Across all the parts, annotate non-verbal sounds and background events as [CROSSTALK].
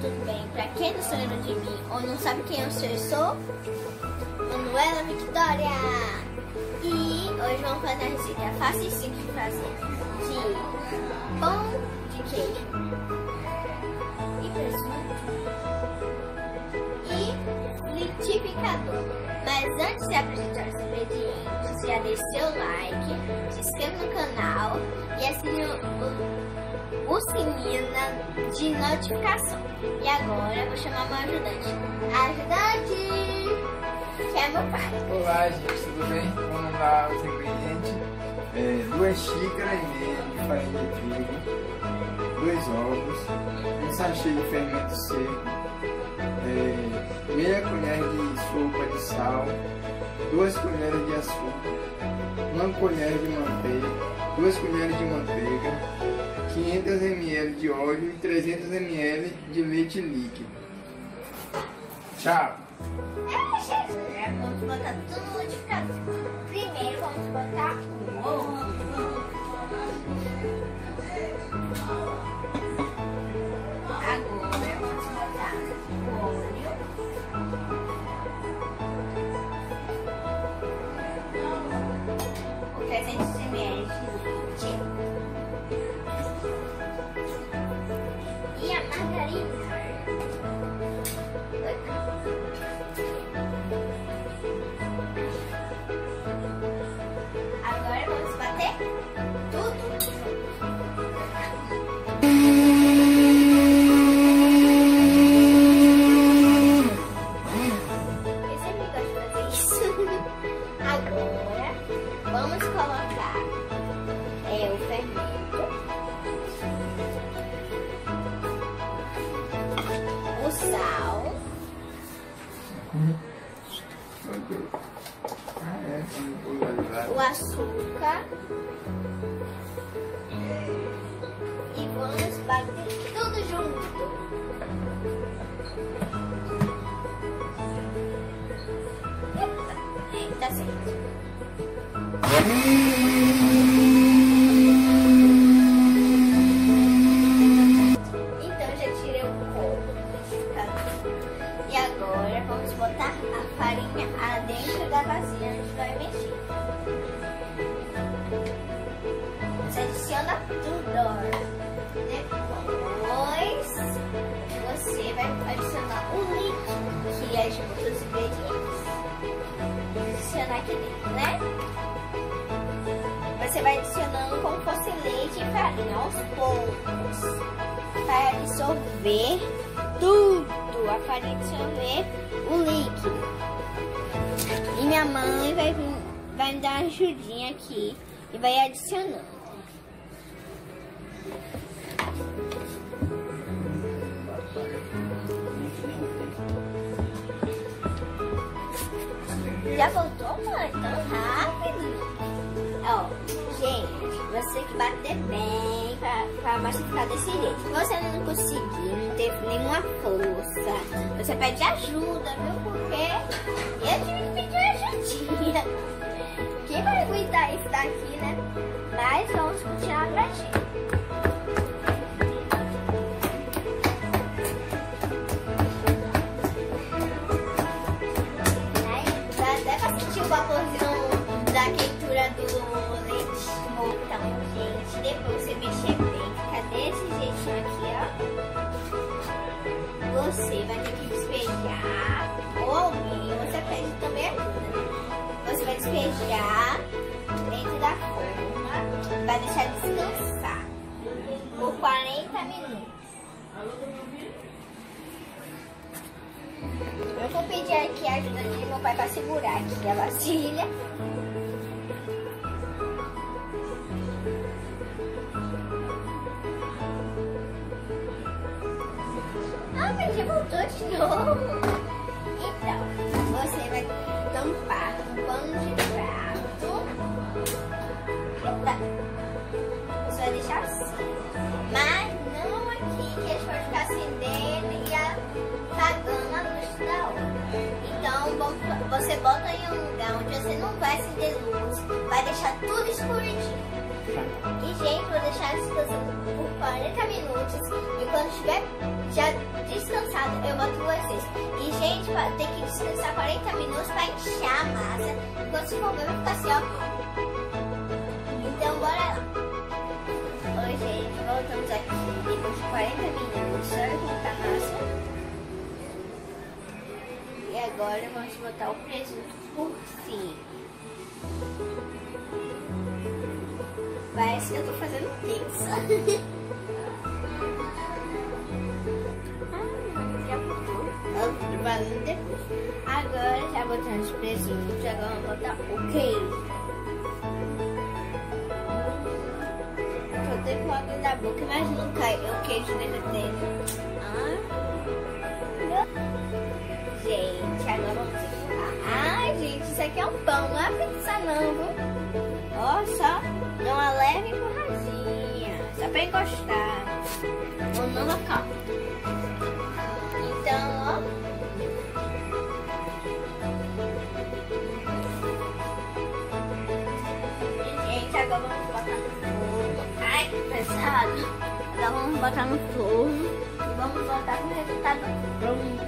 tudo bem? Pra quem não se lembra de mim ou não sabe quem eu sou, eu sou Manuela Victoria. E hoje vamos fazer a receita fácil e simples de fazer de pão de queijo e presunto e liquidificador. Mas antes de apresentar os ingredientes, já deixe seu like, se inscreva no canal e assine o, o sininho de notificação. E agora vou chamar meu ajudante. Ajudante! Que é meu pai. Olá gente, tudo bem? Vamos lá os ingredientes. É, duas xícaras e meia de farinha de trigo, dois ovos, um sachê de fermento seco, é, meia colher de sopa de sal, duas colheres de açúcar, uma colher de manteiga, duas colheres de manteiga, 500 ml de óleo e 300 ml de leite líquido. Tchau! Vamos botar tudo no liquidificador. Primeiro vamos botar o ovo. Agora vamos botar o óleo. O 300 Agora vamos colocar é, o fermento, o sal. O açúcar. E vamos bater Então já tirei o liquidificador. E agora vamos botar a farinha dentro da vasilha. A gente vai mexer. Você adiciona tudo. Depois você vai adicionar o líquido que é junto os ingredientes. Adicionar aqui dentro, né? Você vai adicionando como fosse leite e farinha aos poucos. Vai absorver tudo. A farinha absorver o líquido. E minha mãe vai, vai me dar uma ajudinha aqui e vai adicionando. Já voltou, mãe? Tão rápido. Ó, gente, você que bater bem pra, pra massa ficar desse jeito. Se você não conseguir, não teve nenhuma força, você pede ajuda, viu? Porque eu tive que pedir ajudinha. Quem vai aguentar isso daqui, né? Mas vamos continuar mexendo. Aí descansar por 40 minutos. Eu vou pedir aqui a ajuda de meu pai para segurar aqui a vasilha. Ah, mas já voltou de novo. Então, você vai tampar um pano de prato. Vai deixar assim. Mas não aqui, que gente pode ficar acendendo e apagando a luz da hora. Então, você bota em um lugar onde você não vai acender luz, vai deixar tudo escuridinho. E, gente, vou deixar descansando por 40 minutos. E quando estiver já descansado, eu com vocês. E, gente, tem que descansar 40 minutos pra inchar a massa. Quando se for ver, vai ficar assim, ó. 40 minutos. Olha como tá massa. E agora vamos botar o presunto por cima. Parece que eu tô fazendo pizza. [LAUGHS] depois. Agora já botamos presunto, agora vamos botar o queijo. Até com água da boca, cai o queijo derretendo. Ah. Gente, agora vamos encerrar. Ai, gente, isso aqui é um pão, não é pizza não, viu? Ó, só uma leve empurradinha, só pra encostar. Ou no local. Vamos botar no fogo. E vamos botar com o resultado pronto.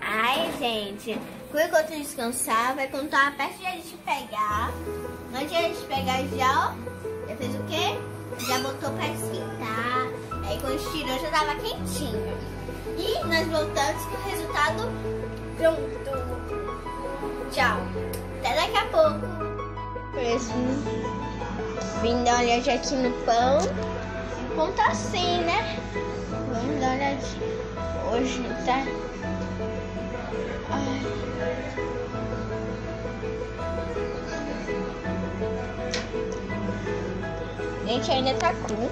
Ai, gente. Enquanto descansar, vai contar perto de a gente pegar. Antes de a gente pegar já, ó. Já fez o quê? Já botou pra esquentar. Aí quando estirou já tava quentinho. E nós voltamos com o resultado pronto. Tchau. Até daqui a pouco. Vim dar uma olhadinha aqui no pão. O pão tá assim, né? Vamos dar uma olhadinha. Hoje tá. Ai. Gente, ainda tá cru.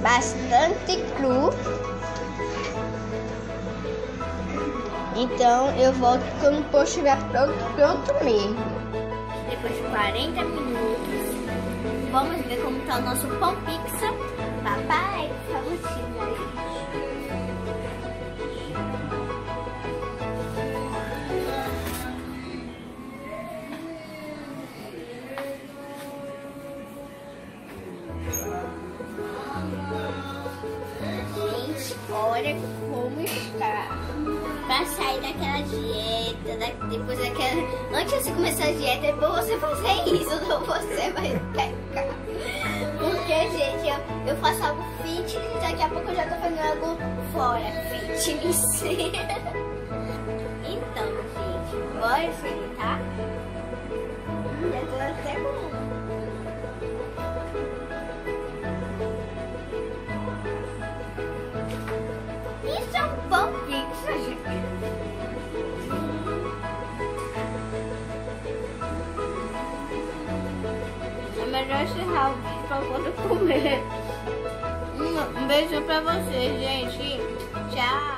Bastante cru. Então eu volto quando o pão estiver pronto, pronto mesmo. Depois de 40 minutos, vamos ver como está o nosso pão pizza. Papai, favor, olha como está pra sair daquela dieta, da, depois daquela. Antes de começar a dieta, é bom você fazer isso, [LAUGHS] não você vai pecar. Porque, gente, eu, eu faço algo fitness, daqui a pouco eu já tô fazendo algo fora fitness. [LAUGHS] então, gente, bora experimentar? Já tô até bom. Comer. Um beijo pra vocês, gente. Tchau.